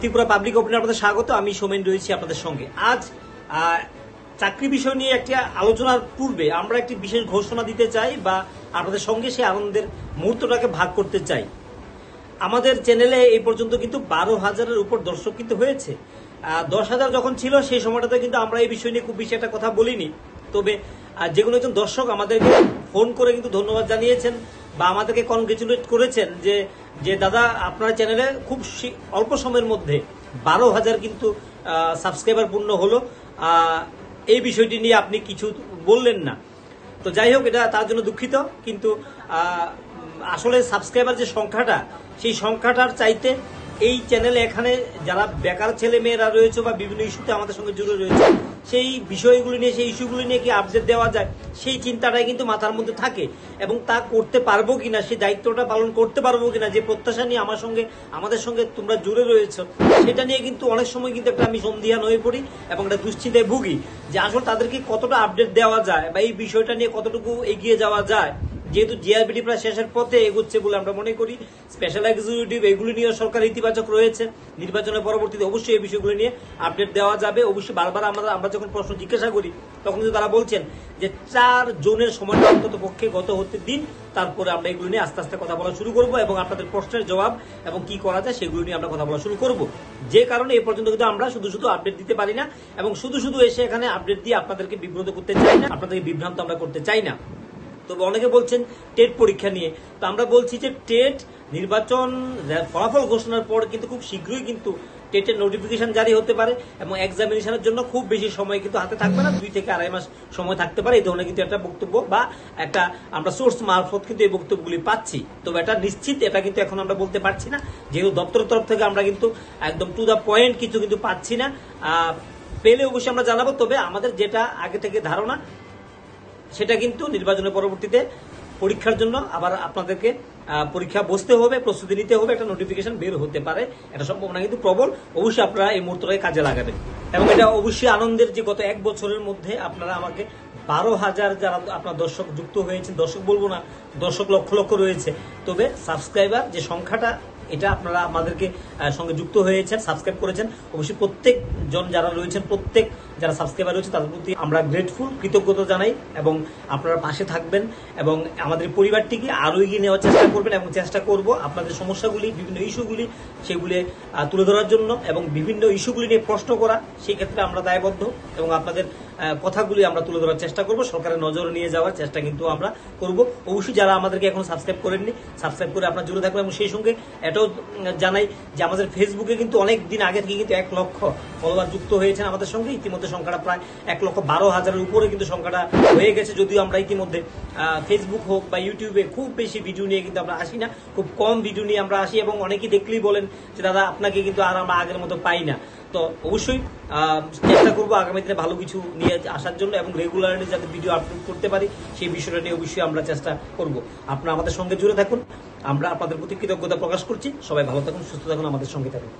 Tripura public ওপেনে আপনাদের স্বাগত। আমি সোমেন রয়েছি আপনাদের সঙ্গে। আজ চাকরি বিষয় নিয়ে একটি আলোচনার পূর্বে আমরা একটি বিশেষ ঘোষণা দিতে চাই বা আপনাদের সঙ্গে সেই আনন্দের মুহূর্তটাকে ভাগ করতে চাই। আমাদের চ্যানেলে এই পর্যন্ত কিন্তু বারো হাজারের উপর দর্শক কিন্তু হয়েছে। দশ হাজার যখন ছিল, সেই সময়টাতে কিন্তু আমরা এই বিষয় নিয়ে খুব বেশি একটা কথা বলিনি। তবে যে কোনো একজন দর্শক আমাদেরকে ফোন করে কিন্তু ধন্যবাদ জানিয়েছেন। বা আমাদেরকে কনগ্রেচুলেট করেছেন যে যে দাদা আপনার চ্যানেলে খুব অল্প সময়ের মধ্যে বারো হাজার কিন্তু সাবস্ক্রাইবার পূর্ণ হলো। এই বিষয়টি নিয়ে আপনি কিছু বললেন না। তো যাই হোক, এটা তার জন্য দুঃখিত। কিন্তু আসলে সাবস্ক্রাইবার যে সংখ্যাটা, সেই সংখ্যাটার চাইতে এই চ্যানেলে এখানে যারা বেকার ছেলে মেয়েরা রয়েছে বা বিভিন্ন ইস্যুতে আমাদের সঙ্গে জুড়ে রয়েছে সেই বিষয়গুলি নিয়ে, সেই ইস্যুগুলি নিয়ে কি আপডেট দেওয়া যায়? সেই চিন্তাটাই কিন্তু মাথার মধ্যে থাকে। এবং তা করতে পারব কিনা, সেই দায়িত্বটা পালন করতে পারব কিনা, যে প্রত্যাশা নিয়ে আমার সঙ্গে, আমাদের সঙ্গে তোমরা জুড়ে রয়েছে, সেটা নিয়ে কিন্তু অনেক সময় কিন্তু একটা আমি সন্ধিয়ান হয়ে পড়ি এবং একটা দুশ্চিন্তায় ভুগি যে আসলে তাদেরকে কতটা আপডেট দেওয়া যায় বা এই বিষয়টা নিয়ে কতটুকু এগিয়ে যাওয়া যায়। যেহেতু জিআরবিডি প্রায় শেষের পথে এগোচ্ছে বলে আমরা মনে করি। স্পেশাল এক্সিকিউটিভ এগুলি নিয়ে সরকার ইতিবাচক রয়েছে। নির্বাচনের পরবর্তীতে অবশ্যই এই বিষয়গুলো নিয়ে আপডেট দেওয়া যাবে। অবশ্যই বারবার আমরা আমরা যখন প্রশ্ন জিজ্ঞাসা করি, তখন কিন্তু তারা বলছেন যে চার জোনের সময়টা অন্তত পক্ষে গত হতে দিন। তারপরে আমরা এগুলো নিয়ে আস্তে আস্তে কথা বলা শুরু করব এবং আপনাদের প্রশ্নের জবাব এবং কি করা যায় সেগুলো নিয়ে আমরা কথা বলা শুরু করব। যে কারণে এই পর্যন্ত কিন্তু আমরা শুধু শুধু আপডেট দিতে পারি না এবং শুধু শুধু এসে এখানে আপডেট দিয়ে আপনাদেরকে বিব্রত করতে চাই না। আপনাদেরকে বিভ্রান্ত আমরা করতে চাই না। তবে অনেকে বলছেন টেট পরীক্ষা নিয়ে। তো আমরা বলছি যে টেট নির্বাচন ফলাফল ঘোষণার পর কিন্তু খুব শীঘ্রই কিন্তু টেটের নোটিফিকেশন জারি হতে পারে এবং এক্সামিনেশনের জন্য খুব বেশি সময় কিন্তু হাতে থাকবে না। দুই থেকে আড়াই মাস সময় থাকতে পারে। এই ধরনের কিন্তু একটা বক্তব্য বা একটা আমরা সোর্স মারফত কিন্তু এই বক্তব্যগুলি পাচ্ছি। তবে এটা নিশ্চিত, এটা কিন্তু এখন আমরা বলতে পারছি না। যেহেতু দপ্তরের তরফ থেকে আমরা কিন্তু একদম টু দা পয়েন্ট কিছু কিন্তু পাচ্ছি না। পেলে অবশ্যই আমরা জানাব। তবে আমাদের যেটা আগে থেকে ধারণা সেটা কিন্তু নির্বাচনের পরবর্তীতে পরীক্ষার জন্য আবার আপনাদেরকে পরীক্ষা বসতে হবে, প্রস্তুতি নিতে হবে, একটা নোটিফিকেশন বের হতে পারে। এটা সম্ভাবনা কিন্তু প্রবল। অবশ্যই আপনারা এই মুহূর্তটাকে কাজে লাগাবেন। এবং এটা অবশ্যই আনন্দের যে গত এক বছরের মধ্যে আপনারা আমাকে বারো হাজার যারা আপনার দর্শক যুক্ত হয়েছে দর্শক বলব না, দর্শক লক্ষ লক্ষ রয়েছে। তবে সাবস্ক্রাইবার যে সংখ্যাটা এটা আপনারা আমাদেরকে সঙ্গে যুক্ত হয়েছেন সাবস্ক্রাইব করেছেন। অবশ্যই প্রত্যেক জন যারা রয়েছেন, প্রত্যেক যারা সাবস্ক্রাইবার রয়েছে, তাদের প্রতি আমরা গ্রেটফুল কৃতজ্ঞতা জানাই এবং আপনারা পাশে থাকবেন এবং আমাদের পরিবারটিকে আরও এগিয়ে নেওয়ার চেষ্টা করবেন এবং চেষ্টা করব আপনাদের সমস্যাগুলি, বিভিন্ন ইস্যুগুলি সেগুলি তুলে ধরার জন্য এবং বিভিন্ন ইস্যুগুলি নিয়ে প্রশ্ন করা, সেই ক্ষেত্রে আমরা দায়বদ্ধ এবং আপনাদের কথাগুলি আমরা তুলে ধরার চেষ্টা করব। সরকারের নজর নিয়ে যাওয়ার চেষ্টা কিন্তু আমরা করব। অবশ্যই যারা আমাদেরকে এখন সাবস্ক্রাইব করেননি সাবস্ক্রাইব করে আপনার জুড়ে থাকবেন এবং সেই সঙ্গে এটাও জানাই যে আমাদের ফেসবুকে কিন্তু অনেক দিন আগে থেকে কিন্তু এক লক্ষ ফলোয়ার যুক্ত হয়েছেন আমাদের সঙ্গে। ইতিমধ্যে সংখ্যাটা প্রায় এক লক্ষ বারো হাজারের উপরে কিন্তু সংখ্যাটা হয়ে গেছে। যদিও আমরা ইতিমধ্যে ফেসবুক হোক বা ইউটিউবে খুব বেশি ভিডিও নিয়ে কিন্তু আমরা আসি না। খুব কম ভিডিও নিয়ে আমরা আসি এবং অনেকেই দেখলেই বলেন যে, দাদা, আপনাকে কিন্তু আর আমরা আগের মতো পাই না। তো অবশ্যই চেষ্টা করব আগামী দিনে ভালো কিছু নিয়ে আসার জন্য এবং রেগুলারলি যাতে ভিডিও আপলোড করতে পারি, সেই বিষয়টা নিয়ে অবশ্যই আমরা চেষ্টা করব। আপনারা আমাদের সঙ্গে জুড়ে থাকুন। আমরা আপনাদের প্রতি কৃতজ্ঞতা প্রকাশ করছি। সবাই ভালো থাকুন, সুস্থ থাকুন আমাদের সঙ্গে থাকুন।